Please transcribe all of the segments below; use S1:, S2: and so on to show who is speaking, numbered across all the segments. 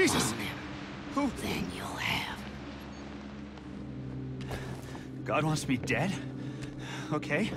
S1: Jesus! Who?
S2: Then you'll have.
S1: God wants me dead? Okay.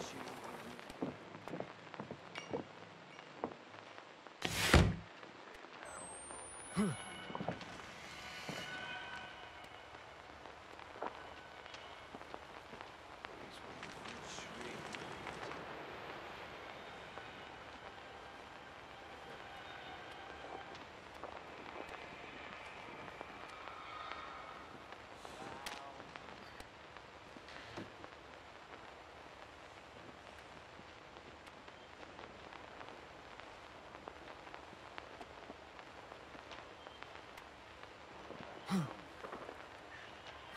S3: What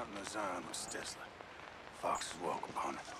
S3: because the mountain of Zion was desolate. Foxes walk upon it.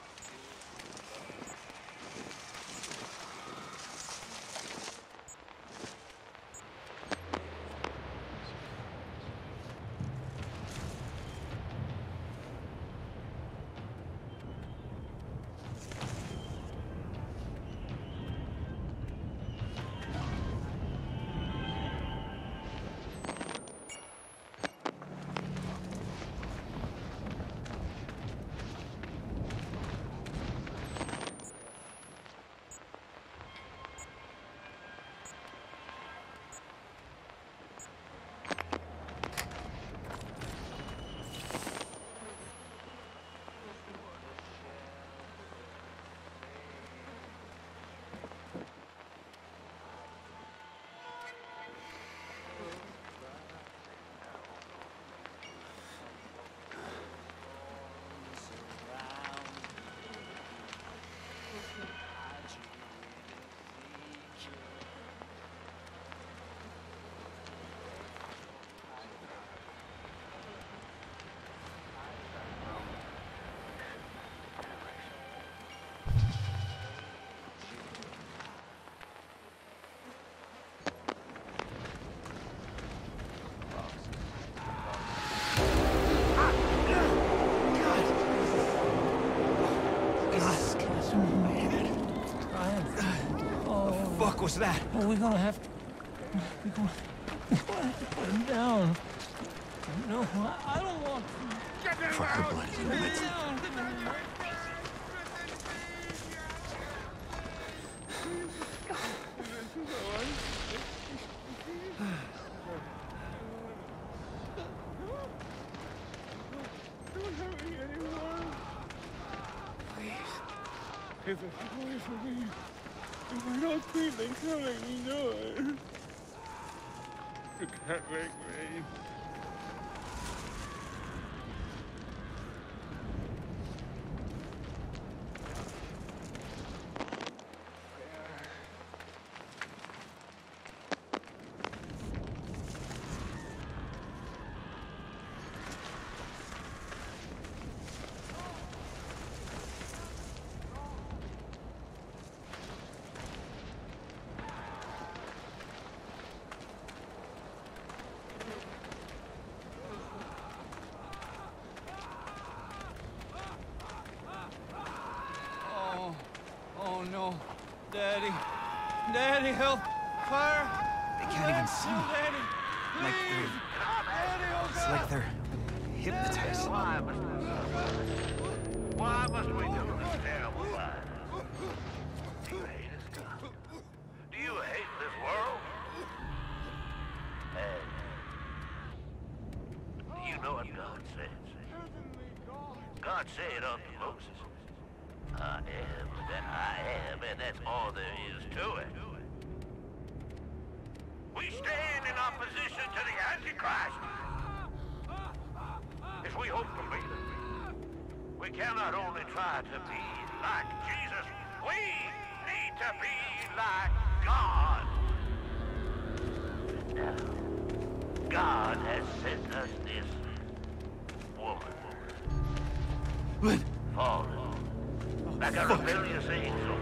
S1: was that?
S4: Well, we're gonna have to... We're gonna, we're gonna have to put him down. No, I, I don't want to...
S1: Get him Fuck out! The
S4: Get him down! Please.
S2: If it's for me if I don't they can't make me do it. You can't make me.
S5: Oh, oh no. Daddy. Daddy, help. Fire.
S1: They can't even see me.
S5: Daddy.
S1: Like they're,
S5: Daddy, oh
S1: it's like they're hypnotized.
S6: Why must we? Why must we do this terrible life? Do you hate us, God? Do you hate this world? Hey. Do you know what God said? God said unto Moses, I am that I am, and that's all there is to it. We stand in opposition to the Antichrist. If we hope to be them, we cannot only try to be like Jesus, we need to be like God. And now, God has sent us this woman,
S1: Lynn,
S6: fallen, like a rebellious angel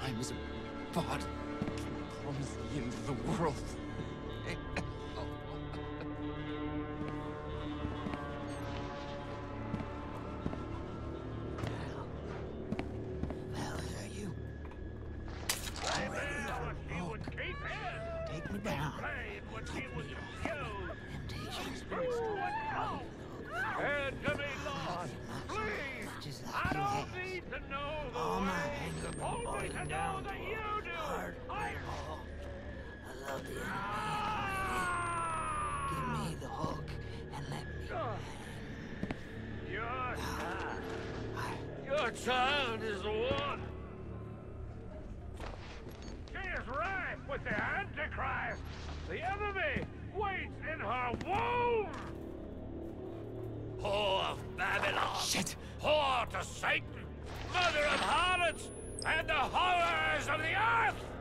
S2: times apart can promise the end of the world. Been
S6: Only to know that you do. I...
S2: I love the enemy. Give me the hook and let me.
S6: Your child. Your child is the one. She is ripe with the Antichrist. The enemy waits in her womb. Whore of Babylon.
S2: Shit!
S6: Whore to Satan. Mother of harlots and the horrors of the earth.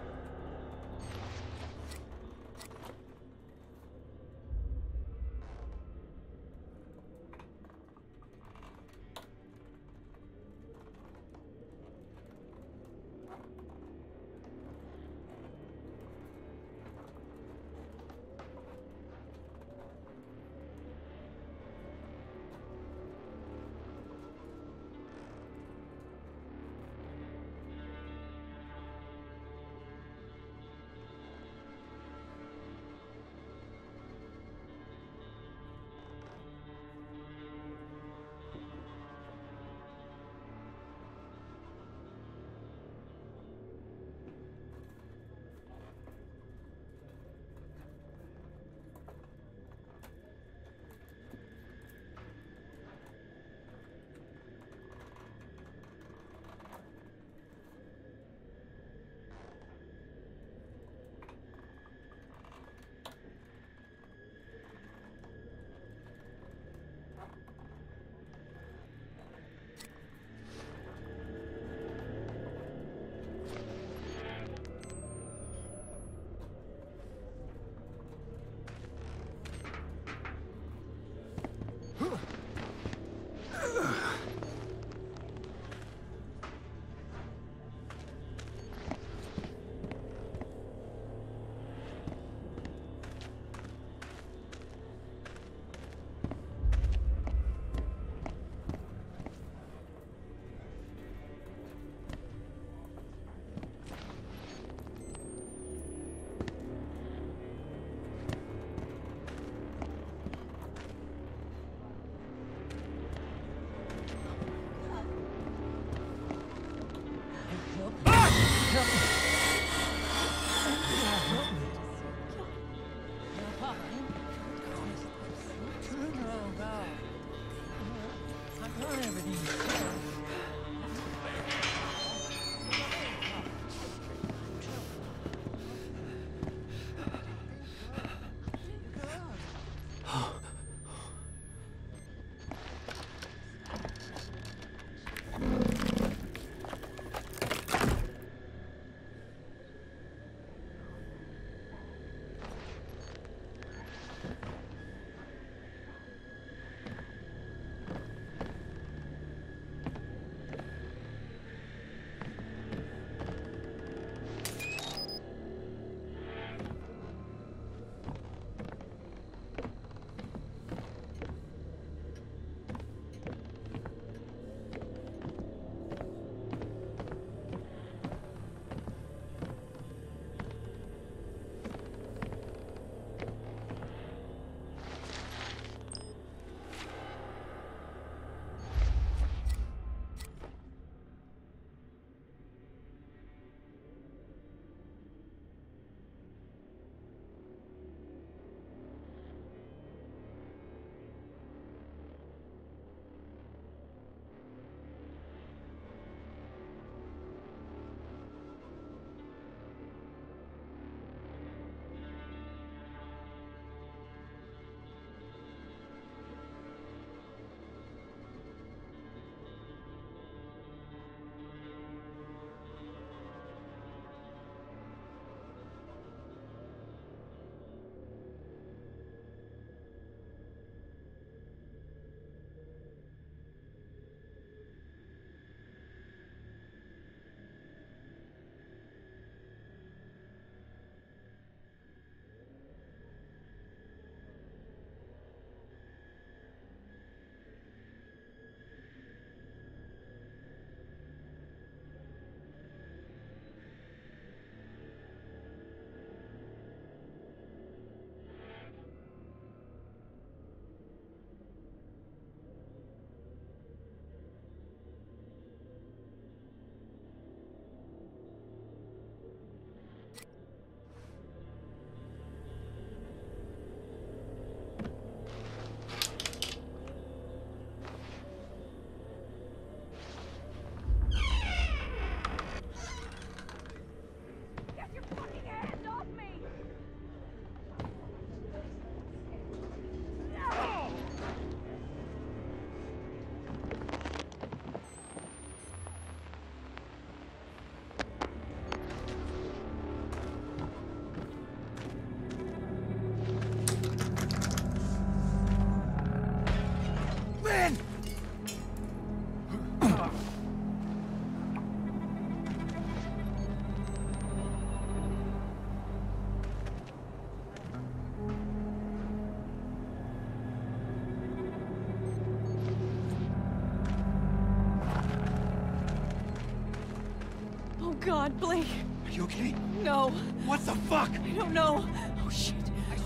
S7: God, Blake.
S1: Are you okay?
S7: No,
S1: What the fuck?
S7: I don't know. Oh shit.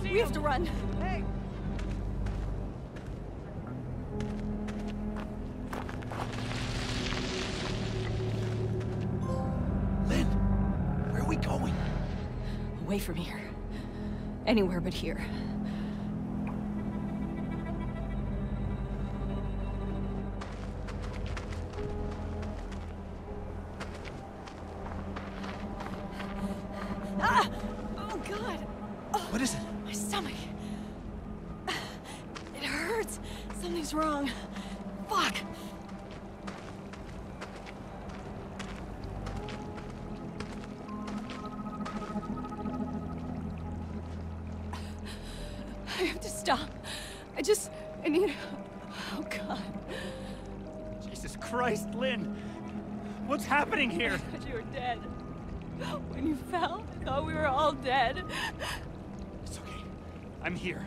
S7: We have to run. Hey!
S1: Lynn, where are we going?
S7: Away from here. Anywhere but here.
S1: What is it?
S7: My stomach. It hurts. Something's wrong. Fuck. I have to stop. I just. I need. Oh God.
S1: Jesus Christ, Lynn! What's happening here?
S7: I thought you were dead. When you fell, I thought we were all dead.
S1: It's okay. I'm here.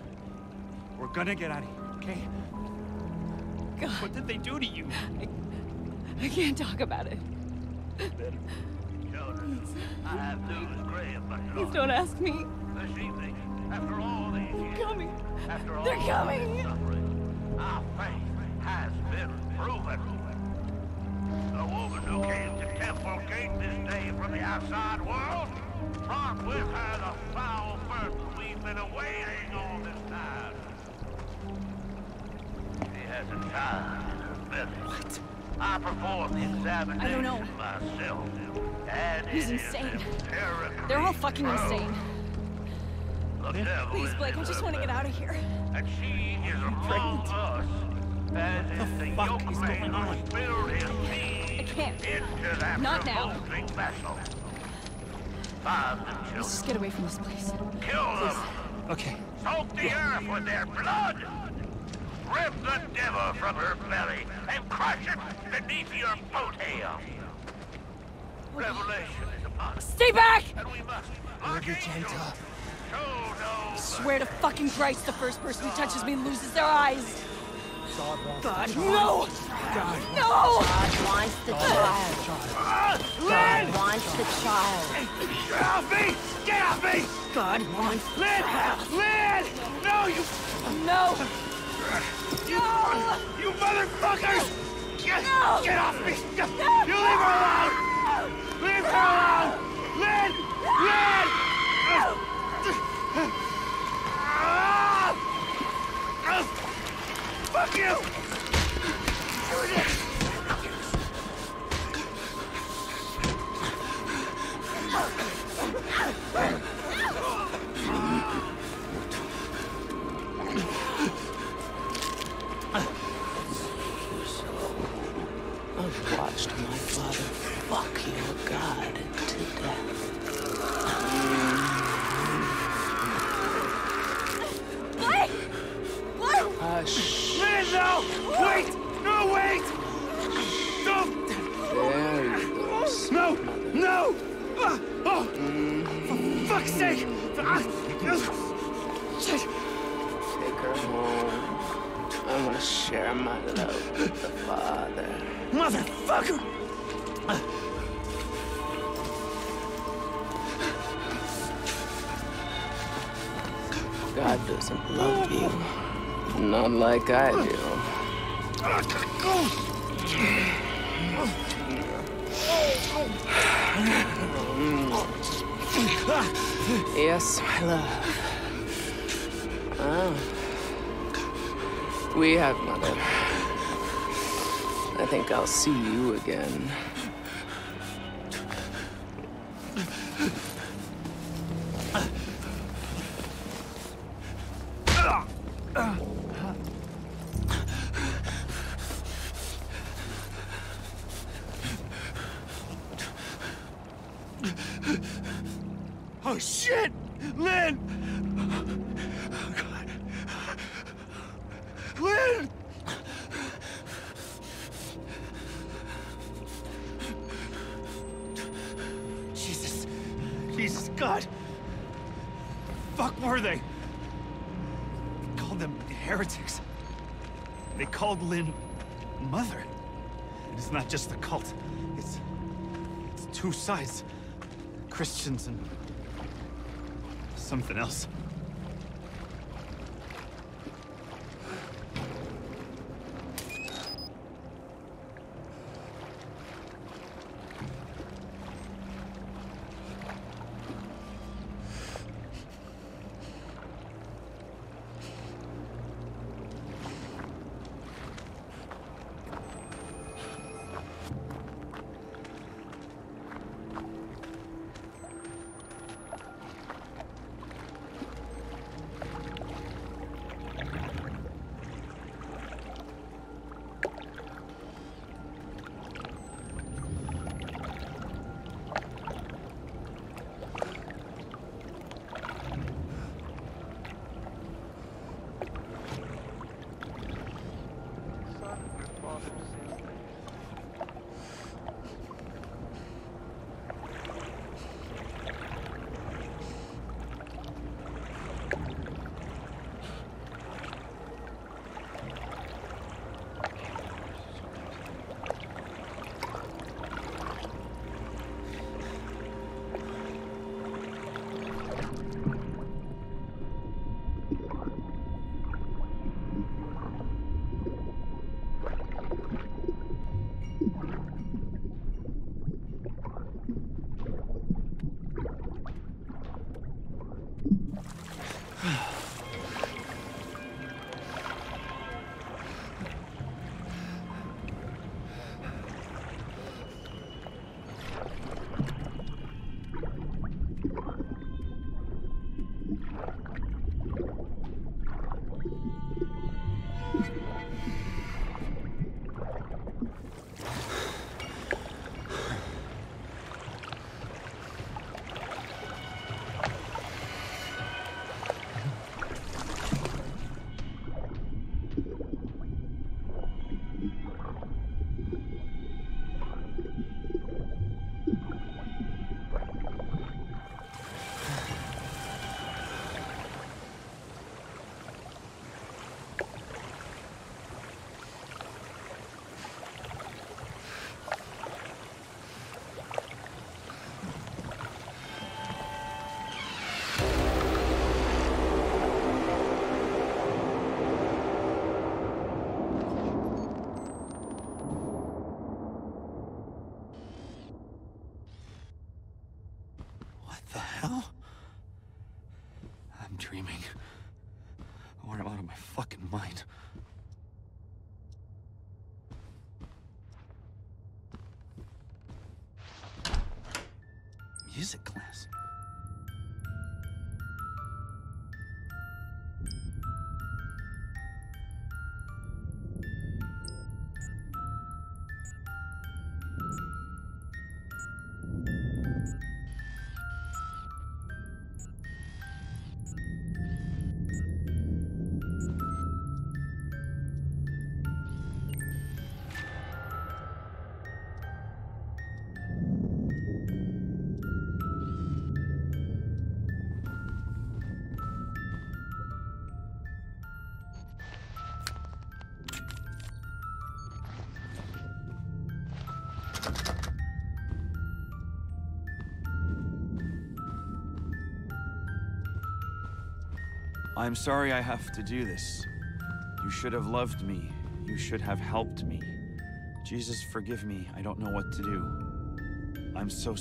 S1: We're gonna get out of here, okay?
S7: God,
S1: What did they do to you?
S7: I I can't talk about it.
S6: Children, I have news grave but
S7: Please don't ask me.
S6: This evening, after all these years,
S7: Coming.
S6: after all
S7: They're coming.
S6: suffering, our faith has been proven. The woman who came to Temple Gate this day from the outside world brought with her the foul burden we've been all this time. She has a child. What? I performed the examination
S7: I don't know.
S6: myself. And
S7: He's insane. They're all fucking
S6: proven.
S7: insane. Please, Blake, I just want to get out of here.
S6: And she is among
S1: pregnant?
S6: us. As
S1: What the fuck is going on?
S6: spilled his seed
S7: I can't. Not now.
S6: vessel.
S7: Let's just get away from this place.
S6: Kill them.
S1: Okay.
S6: Soak the earth with their blood. Rip the devil from her belly and crush it beneath your boat hail. Revelation is upon us,
S7: Stay back!
S6: and we must, angels, show no
S7: Swear to fucking Christ, the first person who touches me loses their eyes. God, no! God, no!
S8: God wants the child. God wants the child.
S1: Get off me! Get off me!
S8: God wants
S1: Lynn! Lynn! No, you,
S7: No!
S1: you motherfuckers! Get,
S7: No!
S1: get off me! You leave her alone! Leave her alone! Lynn! Lynn! Ah! Ah! Fuck you!
S8: I've watched my father fuck your God to death.
S7: Blake! Blake!
S8: Hush.
S1: No! Wait! No, wait!
S8: Go.
S1: No! No! Ah, oh! For fuck's sake!
S8: Take her home. I want to share my love with the Father.
S1: Motherfucker!
S8: God doesn't love you. Not like I do. Yes, my love. Ah. We have, Mother. I think I'll see you again.
S1: Oh shit! Lynn! Oh, God. Lynn! Jesus. Jesus, God. Fuck were they? they Called them heretics. They called Lynn mother. It's not just the cult. It's it's two sides. Christians and something else. I'm sorry I have to do this. You should have loved me. You should have helped me. Jesus, forgive me. I don't know what to do. I'm so